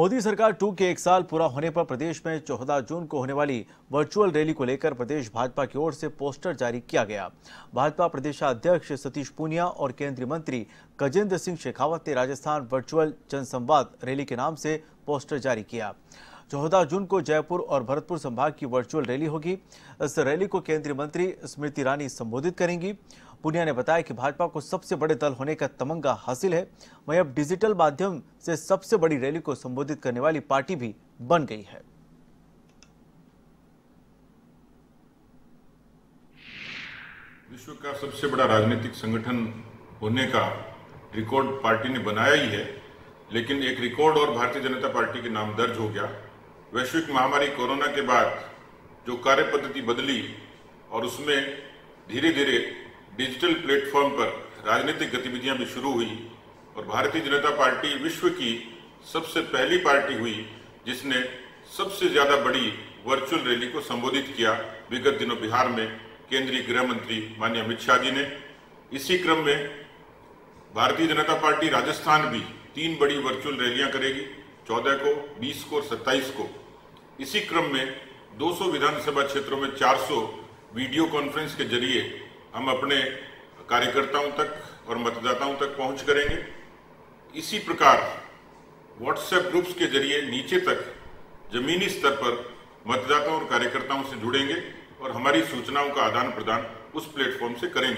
मोदी सरकार टू के एक साल पूरा होने पर प्रदेश में चौदह जून को होने वाली वर्चुअल रैली को लेकर प्रदेश भाजपा की ओर से पोस्टर जारी किया गया। भाजपा प्रदेशाध्यक्ष सतीश पूनिया और केंद्रीय मंत्री गजेंद्र सिंह शेखावत ने राजस्थान वर्चुअल जनसंवाद रैली के नाम से पोस्टर जारी किया। चौदह जून को जयपुर और भरतपुर संभाग की वर्चुअल रैली होगी। इस रैली को केंद्रीय मंत्री स्मृति ईरानी संबोधित करेंगी। पुनिया ने बताया कि भाजपा को सबसे बड़े दल होने का तमंगा हासिल है। वहीं अब डिजिटल माध्यम से सबसे बड़ी रैली को संबोधित करने वाली पार्टी भी बन गई है। विश्व का सबसे बड़ा राजनीतिक संगठन होने का रिकॉर्ड पार्टी ने बनाया ही है, लेकिन एक रिकॉर्ड और भारतीय जनता पार्टी के नाम दर्ज हो गया। वैश्विक महामारी कोरोना के बाद जो कार्य पद्धति बदली और उसमें धीरे धीरे डिजिटल प्लेटफॉर्म पर राजनीतिक गतिविधियाँ भी शुरू हुई और भारतीय जनता पार्टी विश्व की सबसे पहली पार्टी हुई, जिसने सबसे ज़्यादा बड़ी वर्चुअल रैली को संबोधित किया। विगत दिनों बिहार में केंद्रीय गृह मंत्री माननीय अमित शाह जी ने। इसी क्रम में भारतीय जनता पार्टी राजस्थान भी तीन बड़ी वर्चुअल रैलियाँ करेगी 14 को 20 को और 27 को। इसी क्रम में 200 विधानसभा क्षेत्रों में 400 वीडियो कॉन्फ्रेंस के ज़रिए हम अपने कार्यकर्ताओं तक और मतदाताओं तक पहुँच करेंगे। इसी प्रकार व्हाट्सएप ग्रुप्स के ज़रिए नीचे तक जमीनी स्तर पर मतदाताओं और कार्यकर्ताओं से जुड़ेंगे और हमारी सूचनाओं का आदान प्रदान उस प्लेटफॉर्म से करेंगे।